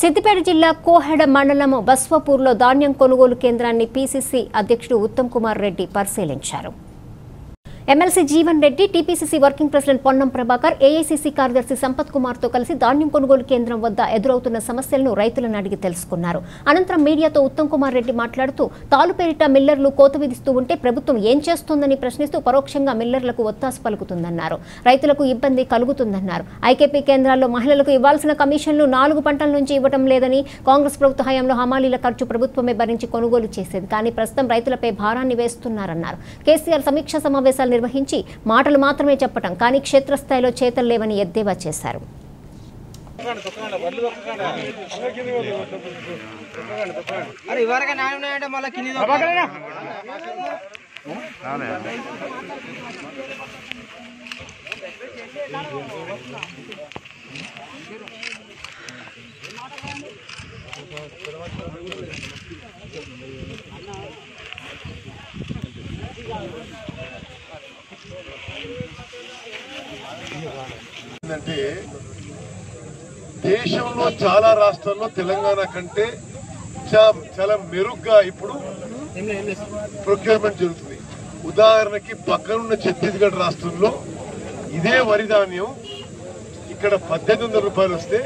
సిద్దిపేట జిల్లా కోహెడ మండలం బస్వపూర్లో ధాన్యం కొనుగోలు కేంద్రాన్ని పీసీసీ అధ్యక్షుడు ఉత్తమ్ కుమార్ రెడ్డి పరిశీలించారు. MLC Jeevan Reddy TPCC working president Ponnam Prabhakar AICC కార్యదర్శి సంపత్ కుమార్తో కలిసి ధాన్యం కొనుగోలు కేంద్రం వద్ద ఎదురవుతున్న సమస్యలను రైతులను అడిగి తెలుసుకున్నారు. అనంతరం మీడియాతో ఉత్తమ్ కుమార్ రెడ్డి మాట్లాడుతూ తాలుపేరిట మిల్లర్లు కోత విధిస్తూ ఉంటే ప్రభుత్వం ఏం చేస్తోందని ప్రశ్నిస్తూ పరోక్షంగా మిల్లర్లకు ఒత్తాసు పలుకుతుందన్నారు. రైతులకు ఇబ్బంది కలుగుతుందన్నారు. ఐకేపీ కేంద్రాల్లో మహిళలకు ఇవ్వాల్సిన కమిషన్లు నాలుగు పంటల నుంచి ఇవ్వటం లేదని కాంగ్రెస్ ప్రభుత్వ హయాంలో హమాలీల ఖర్చు ప్రభుత్వమే భరించి కొనుగోలు చేసేది. కానీ ప్రస్తుతం రైతులపై భారాన్ని వేస్తున్నారన్నారు. కేసీఆర్ సమీక్ష సమావేశాలు నిర్వహించి మాటలు మాత్రమే చెప్పటం కానీ క్షేత్రస్థాయిలో చేతలు లేవని ఎద్దేవా చేశారు. ఏంటంటే దేశంలో చాలా రాష్ట్రాల్లో తెలంగాణ కంటే చాలా మెరుగ్గా ఇప్పుడు ప్రొక్యూర్మెంట్ జరుగుతుంది. ఉదాహరణకి పక్కనున్న ఛత్తీస్గఢ్ రాష్ట్రంలో ఇదే వరి ధాన్యం ఇక్కడ పద్దెనిమిది వందల రూపాయలు వస్తే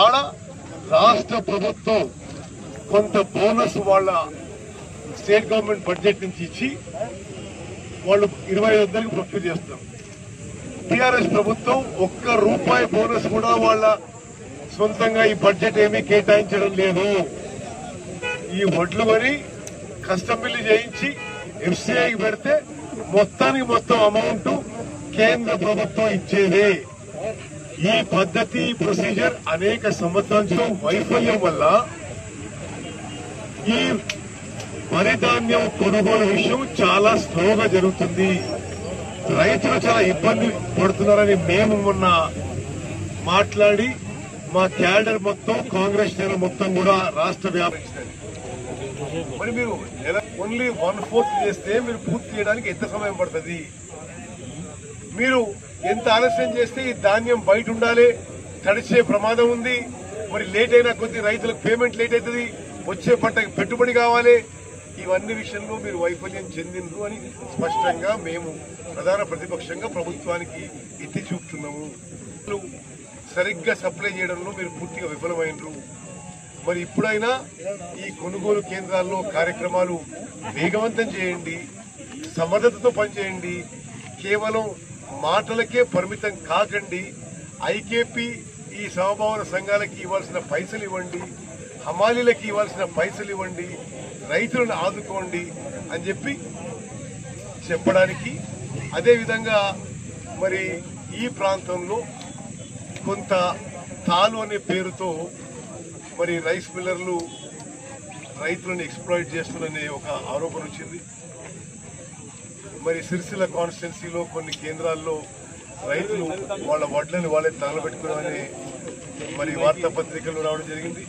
ఆడ రాష్ట్ర ప్రభుత్వం కొంత బోనస్ వాళ్ళ స్టేట్ గవర్నమెంట్ బడ్జెట్ నుంచి ఇచ్చి వాళ్ళు ఇరవై ఐదు వందలకి ప్రొక్యూర్ చేస్తారు. టీఆర్ఎస్ ప్రభుత్వం ఒక్క రూపాయి బోనస్ కూడా వాళ్ళ సొంతంగా ఈ బడ్జెట్ ఏమీ కేటాయించడం లేదు. ఈ వడ్లు మరి కస్టమ్ బిల్లు చేయించి ఎఫ్సిఐకి పెడితే మొత్తానికి మొత్తం అమౌంట్ కేంద్ర ప్రభుత్వం ఇచ్చేదే. ఈ పద్ధతి ప్రొసీజర్ అనేక సంవత్సరాల వైఫల్యం వల్ల ఈ వరి ధాన్యం కొనుగోలు విషయం చాలా స్లోగా జరుగుతుంది. రైతులు చాలా ఇబ్బంది పడుతున్నారని మేము మొన్న మాట్లాడి మా క్యాడర్ మొత్తం కాంగ్రెస్ నేతలు మొత్తం కూడా రాష్ట్ర వ్యాపించారు మరి మీరు ఓన్లీ వన్ ఫోర్త్ చేస్తే మీరు పూర్తి చేయడానికి ఎంత సమయం పడుతుంది? మీరు ఎంత ఆలస్యం చేస్తే ఈ ధాన్యం బయట ఉండాలి తడిచే ప్రమాదం ఉంది మరి లేట్ అయినా కొద్ది రైతులకు పేమెంట్ లేట్ అవుతుంది వచ్చే పంటకి పెట్టుబడి కావాలి ఇవన్నీ విషయంలో మీరు వైఫల్యం చెందిండ్రు అని స్పష్టంగా మేము ప్రధాన ప్రతిపక్షంగా ప్రభుత్వానికి ఎత్తి చూపుతున్నాము. సరిగ్గా సప్లై చేయడంలో మీరు పూర్తిగా విఫలమైనరు మరి ఇప్పుడైనా ఈ కొనుగోలు కేంద్రాల్లో కార్యక్రమాలు వేగవంతం చేయండి సమర్థతతో పనిచేయండి కేవలం మాటలకే పరిమితం కాకండి ఐకేపీ ఈ సమభావన సంఘాలకి ఇవ్వాల్సిన పైసలు ఇవ్వండి హమాలీలకి ఇవ్వాల్సిన పైసలు ఇవ్వండి రైతులను ఆదుకోండి అని చెప్పి చెప్పడానికి అదేవిధంగా మరి ఈ ప్రాంతంలో కొంత తాను అనే పేరుతో మరి రైస్ మిల్లర్లు రైతులను ఎక్స్ప్లాయిట్ చేస్తున్నారనే ఒక ఆరోపణ వచ్చింది. మరి సిరిసిల్ల కాన్స్టిట్యున్సీలో కొన్ని కేంద్రాల్లో రైతులు వాళ్ళ వడ్లను వాళ్ళే తగలబెట్టుకున్నామని మరి వార్తాపత్రికలు రావడం జరిగింది.